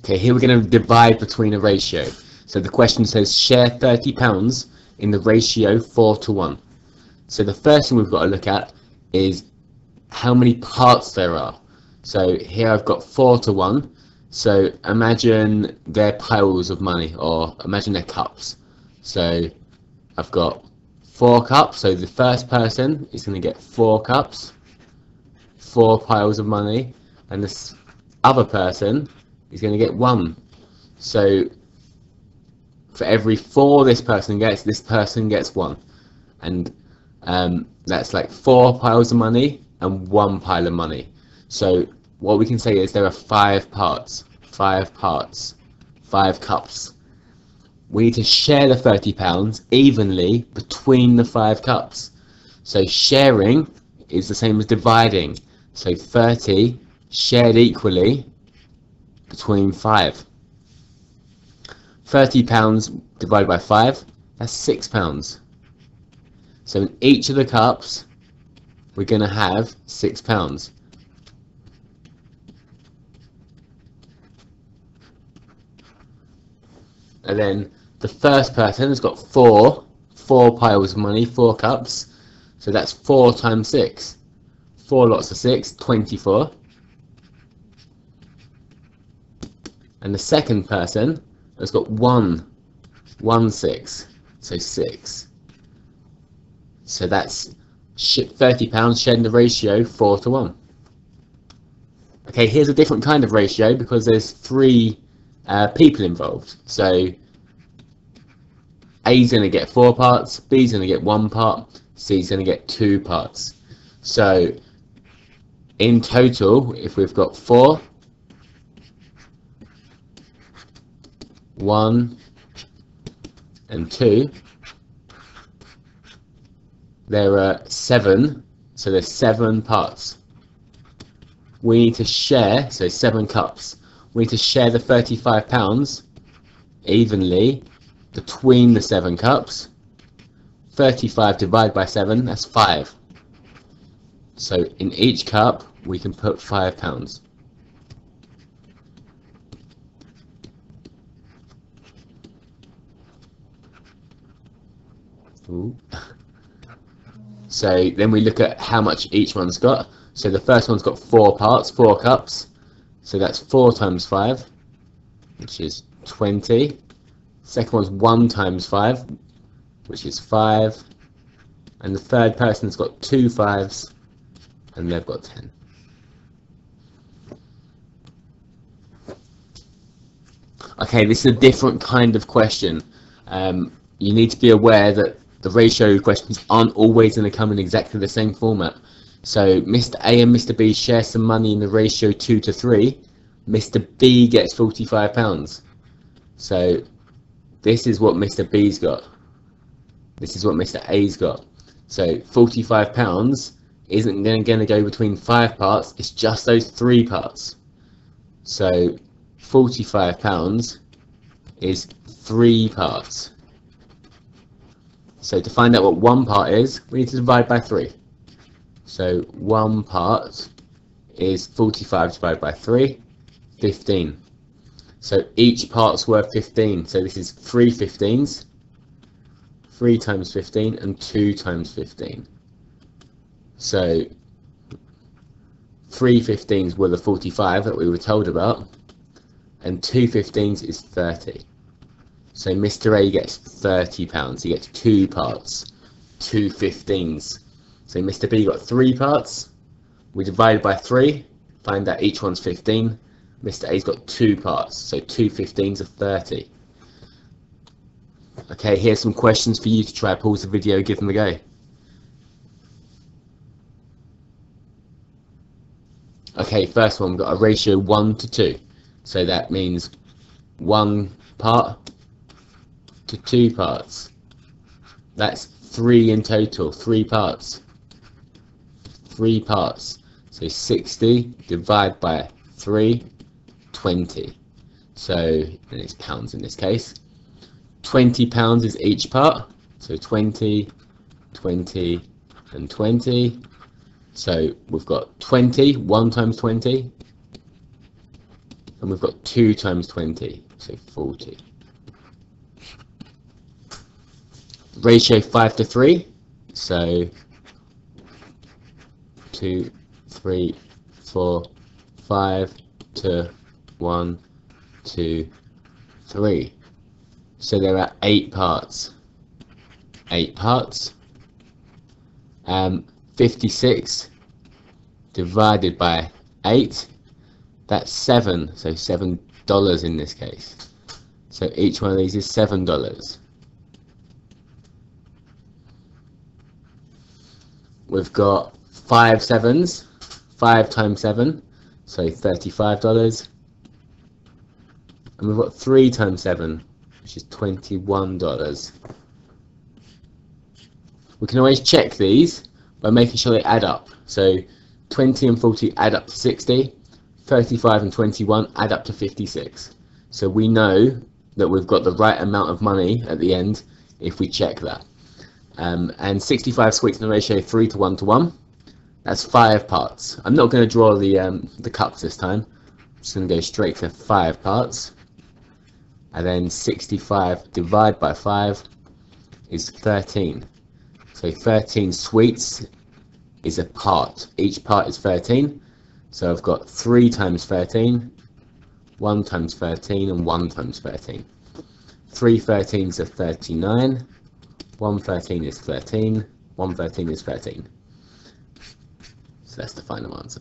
Okay, here we're going to divide between a ratio. So the question says share £30 in the ratio 4 to 1. So the first thing we've got to look at is how many parts there are. So here I've got 4 to 1. So imagine they're piles of money or imagine they're cups. So I've got 4 cups. So the first person is going to get 4 cups, 4 piles of money. And this other person is going to get 1. So for every 4 this person gets, this person gets 1. And um, that's like 4 piles of money and 1 pile of money. So what we can say is there are 5 parts. 5 parts. 5 cups. We need to share the £30 evenly between the 5 cups. So sharing is the same as dividing. So 30 shared equally between 5. 30 pounds divided by 5, that's 6 pounds. So in each of the cups, we're going to have 6 pounds. And then the first person has got 4, 4 piles of money, 4 cups. So that's 4 times 6. 4 lots of 6, 24. And the second person has got one, one six, so six. So that's thirty pounds shared in the ratio four to one. Okay, here's a different kind of ratio because there's three uh, people involved. So A's going to get four parts, B's going to get one part, C's going to get two parts. So in total, if we've got four, one and two. There are seven so there's seven parts. We need to share so seven cups. We need to share the 35 pounds evenly between the seven cups. 35 divided by 7 that's 5 so in each cup we can put 5 Ooh. So then we look at how much each one's got. So the first one's got four parts, four cups. So that's four times five, which is 20. Second one's one times five, which is five. And the third person's got two fives, and they've got 10. Okay, this is a different kind of question. Um, you need to be aware that the ratio questions aren't always going to come in exactly the same format. So Mr. A and Mr. B share some money in the ratio 2 to 3. Mr. B gets £45. So this is what Mr. B's got. This is what Mr. A's got. So £45 isn't going to go between five parts, it's just those three parts. So £45 is three parts. So to find out what one part is, we need to divide by 3. So one part is 45 divided by 3, 15. So each part's worth 15. So this is 3 15s, 3 times 15 and 2 times 15. So 3 15s were the 45 that we were told about, and 2 15s is 30. So Mr. A gets £30. He gets two parts, two 15s. So Mr. B got three parts. We divide by three, find that each one's 15. Mr. A's got two parts, so two 15s are 30. Okay, here's some questions for you to try. Pause the video, give them a go. Okay, first one, we've got a ratio 1 to 2. So that means one part to two parts. That's three in total, three parts. Three parts. So 60 divided by 3, 20. So, and it's pounds in this case. 20 pounds is each part. So 20, 20, and 20. So we've got 20, 1 times 20. and we've got 2 times 20, so 40. Ratio 5 to 3, so 2, 3, 4, 5 to 1, 2, 3. So there are 8 parts. 8 parts. Um, 56 divided by 8 that's 7 so 7 dollars in this case so each one of these is 7 we've got five sevens, 5 times 7 so 35 dollars and we've got 3 times 7 which is 21 dollars we can always check these by making sure they add up so 20 and 40 add up to 60, 35 and 21 add up to 56. So we know that we've got the right amount of money at the end if we check that. Um, and 65 sweets in the ratio 3 to 1 to 1. That's five parts. I'm not going to draw the, um, the cups this time. I'm just going to go straight to five parts. And then 65 divided by 5 is 13. So 13 sweets is a part. Each part is 13. So I've got 3 times 13, 1 times 13, and 1 times 13. 3 13s are 39, 1 13 is 13, 113 is 13. So that's the final answer.